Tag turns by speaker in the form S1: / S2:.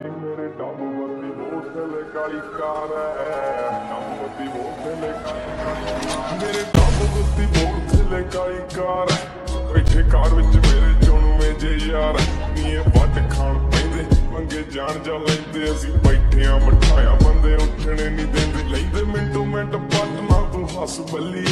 S1: ਮੇਰੇ ਡੱਬ ਬੱਤੀ ਕਾਲੀ ਕਾਰ ਹੈ ਡੱਬ ਬੱਤੀ ਕਾਲੀ ਮੇਰੇ ਡੱਬ ਬੱਤੀ ਕਾਲੀ ਕਾਰ ਬੈਠੇ ਕਾਰ ਵਿੱਚ ਮੇਰੇ ਚੁਣਵੇਂ ਜੇ ਯਾਰ ਨੀਏ ਵੱਟ ਖਾਣ ਪੈਂਦੇ, ਮੰਗੇ ਜਾਣ ਜਾ ਲੈਂਦੇ, ਅਸੀਂ ਬੈਠੇ ਆ ਮਠਾਇਆ ਬੰਦੇ ਉੱਠਣੇ ਨਹੀਂ ਦਿੰਦੇ। ਲੈਂਦੇ ਮਿੰਟੋ ਮਿੰਟ ਪੱਟ ਨਾ ਤੂੰ ਹੱਸ ਬੱਲੀ